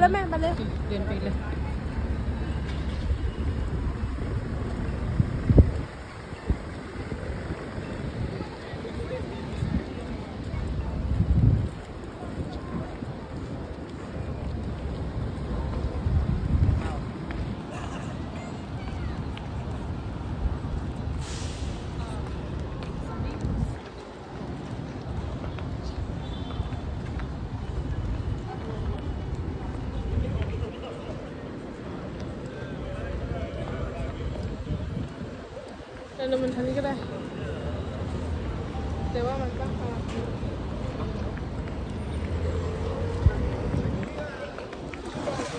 แล้วแม่มาเลยเดินไปเลย เรามันทางนี้ก็ได้ แต่ว่ามันก็ขาว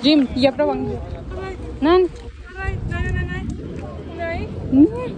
จิมเหยียบระวังเหยียบอะไรนั่นอะไรไหนไหนไหนไหน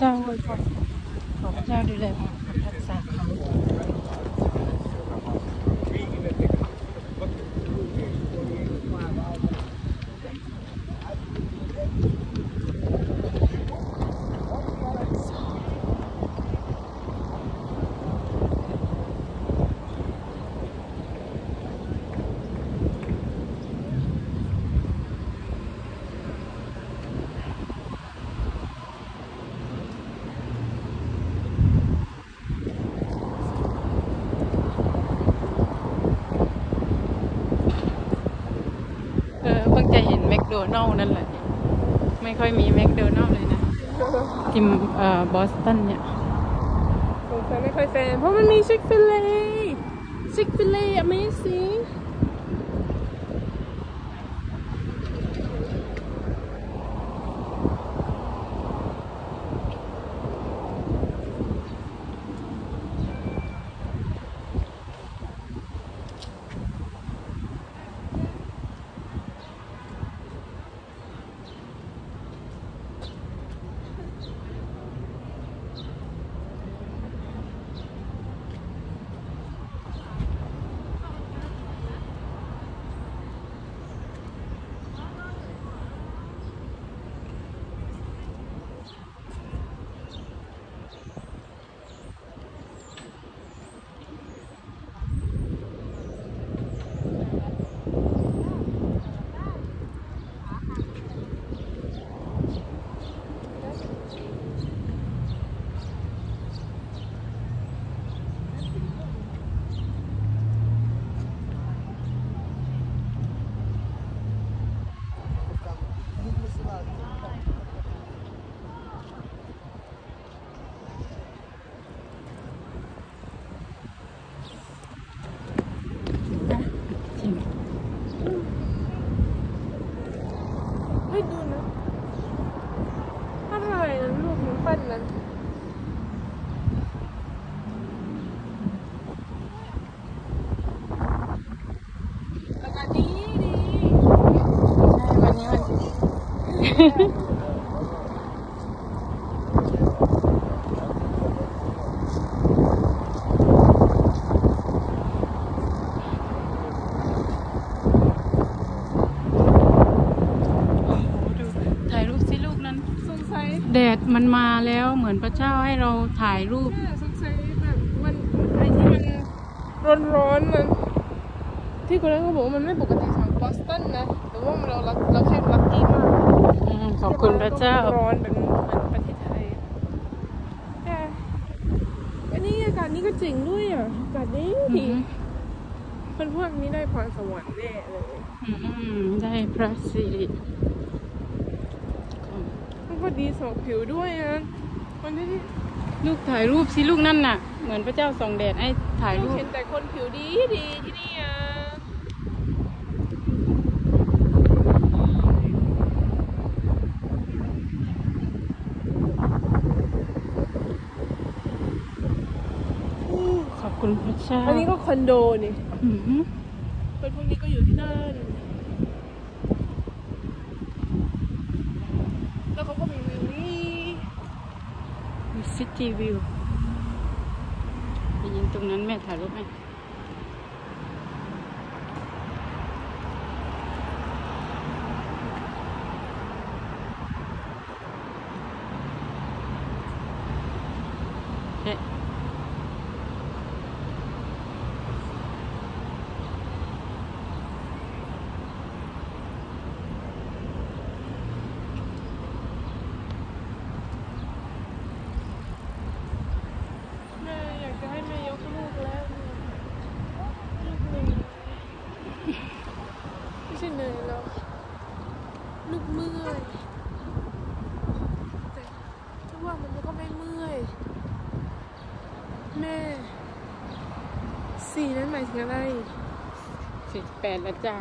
ฮ้ยขอพระเจ้าอวยพรขอพระเจ้าดูแลรักษาเขา เออเพิ่งจะเห็นแมค โดนัลล์นั่นแหละ ไม่ค่อยมีแมคโดนัลล์เลยนะที่เอ่อบอสตันเนี่ยสงสัยไม่ค่อยแฟนเพราะมันมี Chick-fil-A Chick-fil-A amazing จ ถ่ายรูปสิลูกนั้น สงสัยแดดมันมาแล้วเหมือนพระเจ้าให้เราถ่ายรูปสงสัยแบบมันไอที่มันร้อนๆมันที่คนนั้นเขาบอกว่ามันไม่ปกติของบอสตันนะ แต่ว่าเราเราเราแค่ลักกี้มาก ขอบคุณพระเจ้า ร้อนเป็นเหมือนประเทศไทยแต่อันนี้อากาศนี้ก็เจ๋งด้วยอะอากาศดีอืดีมคนพวกนี้ได้พรสวรรค์แน่เลยอืมได้พระสิริมันก็ดีสองผิวด้วยอะคนที่ลูกถ่ายรูปสิลูกนั่นน่ะ เหมือนพระเจ้าส่องแดดให้ถ่ายลูรูกปเห็นแต่คนผิวดีดีที่นี่อะ ข อบคุณพระเจ้าอันนี้ก็คอนโดนี่อืมคนพวกนี้ก็อยู่ที่นั่น แล้วเขาก็มีวิวนี่มีซิตี้วิวไปยิงตรงนั้นแม่ถ่ายรูปให้เอ๊ะ แม่อยากจะให้แม่ยกลูกแล้วลูกเหนื่อยไม่ใช่เหนื่อยหรอกลูกเมื่อยแต่ถ้าว่ามันก็ไม่เมื่อย แม่สี่นั้นหมายถึงอะไรสี่แปดแล้วจ้า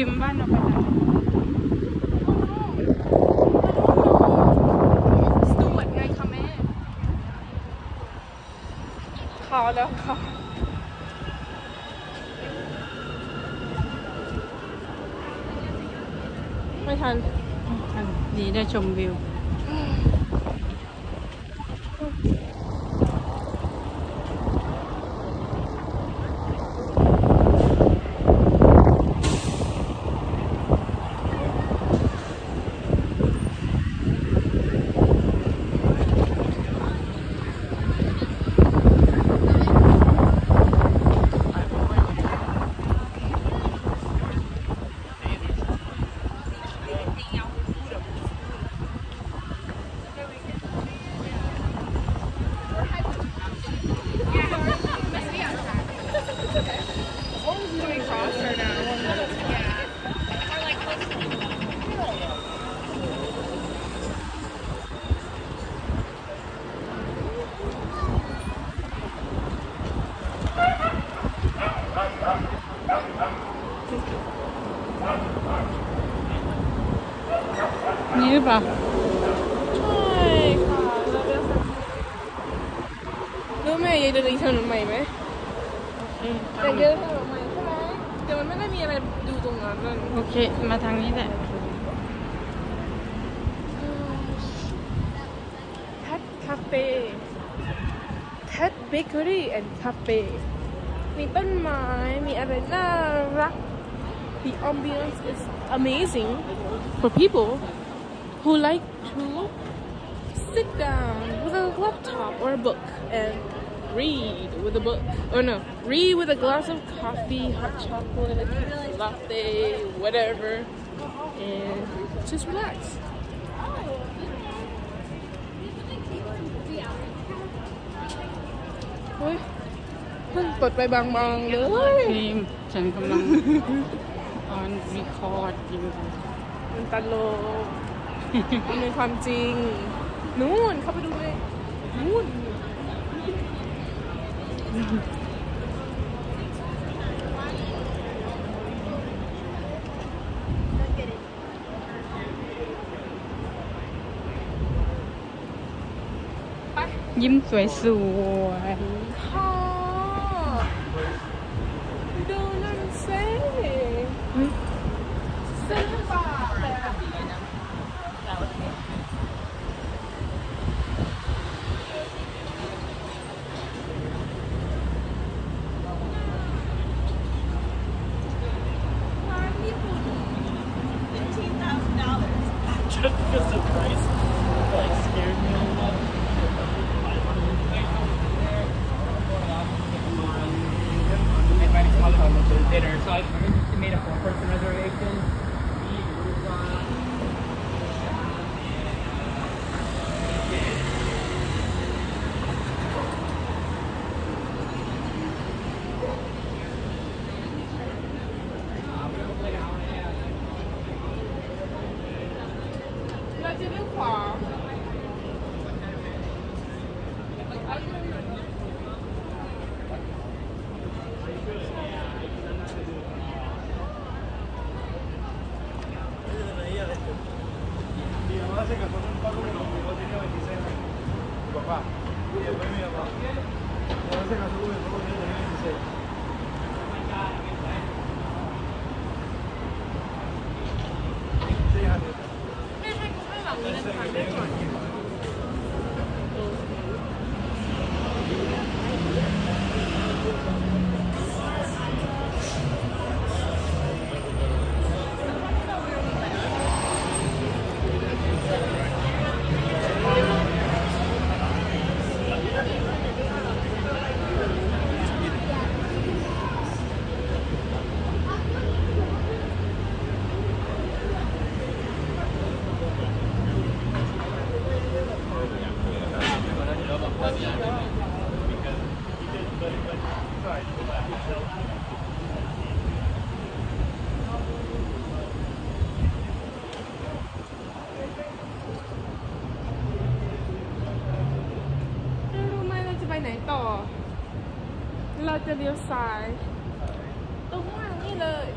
ริมบ้านเราไปไหนสตูดไงคะแม่ขอแล้วค่ะไม่ทันอัน ดีได้ชมวิว นี่หรือเปล่าใช่ค่ะแล้วเดี๋ยวรู้ไหมยายเดินอีกถนนใหม่ไหมอยากเดินถนนใหม่ใช่ไหมแต่มันไม่ได้มีอะไรดูตรงนั้นนั่นโอเค มาทางนี้แหละ Tatte คาเฟ่ Tatte Bakery and Cafe มีต้นไม้ มีอะไรน่ารัก The ambience is amazing for people who like to sit down with a laptop or a book and read with a book. Or no, read with a glass of coffee, hot chocolate, latte, whatever, and just relax. เฮ้ยเพิ่งกดไปบางๆเลย ครีม ฉันกำลัง ออนรีคอร์ดอยู่มันตลก มันเป็นความจริง นู่นเข้าไปดูเลยนู่น ยิ้มสวยสวยพ่ะเลี้ยวซ้าย ตรงข้างล่งนี่เลย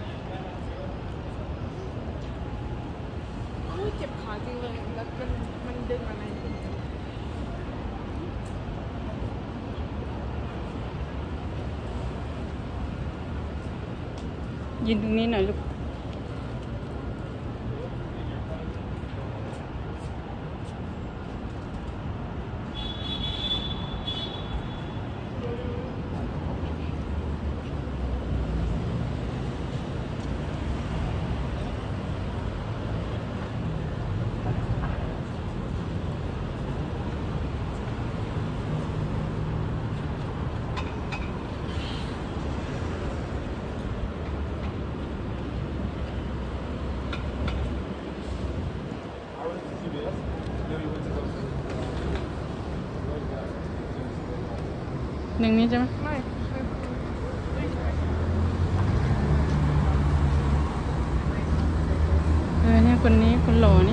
อุ้ยเจ็บขาจริงเลย แล้วมันมันดึงอะไรยืนตรงนี้หน่อยลูก หนึ่งนี้ใช่ไหมไม่เออเนี่ยคนนี้คนหล่อนี่